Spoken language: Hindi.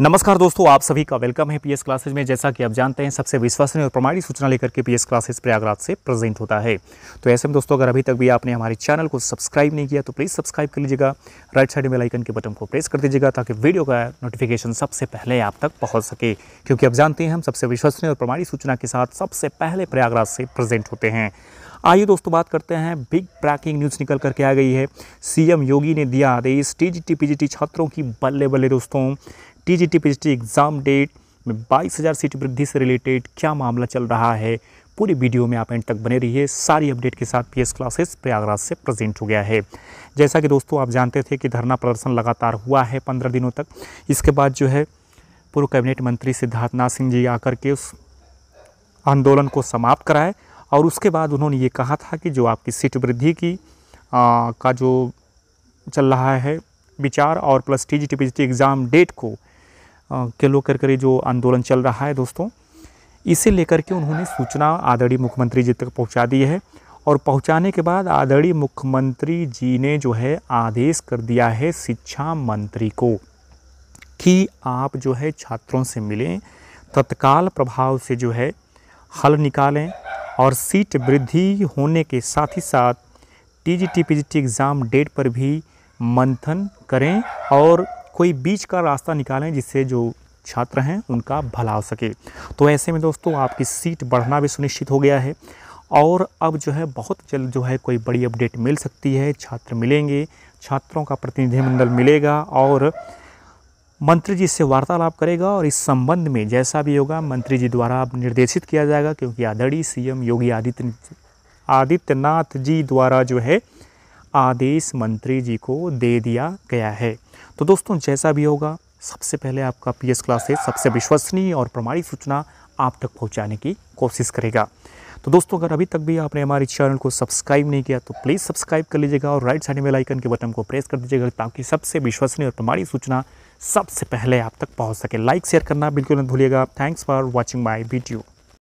नमस्कार दोस्तों, आप सभी का वेलकम है पीएस क्लासेज में। जैसा कि आप जानते हैं, सबसे विश्वसनीय और प्रमाणित सूचना लेकर के पीएस क्लासेज प्रयागराज से प्रेजेंट होता है। तो ऐसे में दोस्तों, अगर अभी तक भी आपने हमारे चैनल को सब्सक्राइब नहीं किया तो प्लीज़ सब्सक्राइब कर लीजिएगा। राइट साइड में लाइकन के बटन को प्रेस कर दीजिएगा, ताकि वीडियो का नोटिफिकेशन सबसे पहले आप तक पहुँच सके। क्योंकि आप जानते हैं, हम सबसे विश्वसनीय और प्रमाणित सूचना के साथ सबसे पहले प्रयागराज से प्रेजेंट होते हैं। आइए दोस्तों, बात करते हैं। बिग ब्रेकिंग न्यूज़ निकल करके आ गई है। सीएम योगी ने दिया आदेश। टीजीटी पीजीटी छात्रों की बल्ले बल्ले दोस्तों। टीजीटी पीजीटी एग्ज़ाम डेट में बाईस हज़ार सीट वृद्धि से रिलेटेड क्या मामला चल रहा है पूरी वीडियो में आप एंड तक बने रहिए। सारी अपडेट के साथ पीएस क्लासेस प्रयागराज से प्रेजेंट हो गया है। जैसा कि दोस्तों आप जानते थे कि धरना प्रदर्शन लगातार हुआ है पंद्रह दिनों तक। इसके बाद जो है पूर्व कैबिनेट मंत्री सिद्धार्थनाथ सिंह जी आकर के उस आंदोलन को समाप्त कराए और उसके बाद उन्होंने ये कहा था कि जो आपकी सीट वृद्धि की आ, का जो चल रहा है विचार और plus T G T G exam date को के लो कर कर जो आंदोलन चल रहा है दोस्तों, इसे लेकर के उन्होंने सूचना आदरणीय मुख्यमंत्री जी तक पहुँचा दी है और पहुँचाने के बाद आदरणीय मुख्यमंत्री जी ने जो है आदेश कर दिया है शिक्षा मंत्री को कि आप जो है छात्रों से मिलें, तत्काल प्रभाव से जो है हल निकालें और सीट वृद्धि होने के साथ ही साथ T G T P G T exam date पर भी मंथन करें और कोई बीच का रास्ता निकालें जिससे जो छात्र हैं उनका भला हो सके। तो ऐसे में दोस्तों, आपकी सीट बढ़ना भी सुनिश्चित हो गया है और अब जो है बहुत जल्द जो है कोई बड़ी अपडेट मिल सकती है, छात्र मिलेंगे, छात्रों का प्रतिनिधिमंडल मिलेगा और मंत्री जी से वार्तालाप करेगा और इस संबंध में जैसा भी होगा मंत्री जी द्वारा अब निर्देशित किया जाएगा क्योंकि आदरणीय सीएम योगी आदित्य आदित्यनाथ जी द्वारा जो है आदेश मंत्री जी को दे दिया गया है। तो दोस्तों, जैसा भी होगा, सबसे पहले आपका पी एस क्लासेस सबसे विश्वसनीय और प्रमाणित सूचना आप तक पहुँचाने की कोशिश करेगा। तो दोस्तों, अगर अभी तक भी आपने हमारे चैनल को सब्सक्राइब नहीं किया तो प्लीज़ सब्सक्राइब कर लीजिएगा और राइट साइड में आइकन के बटन को प्रेस कर दीजिएगा ताकि सबसे विश्वसनीय और प्रमाणित सूचना सबसे पहले आप तक पहुँच सके। लाइक शेयर करना बिल्कुल न भूलिएगा। Thanks for watching my video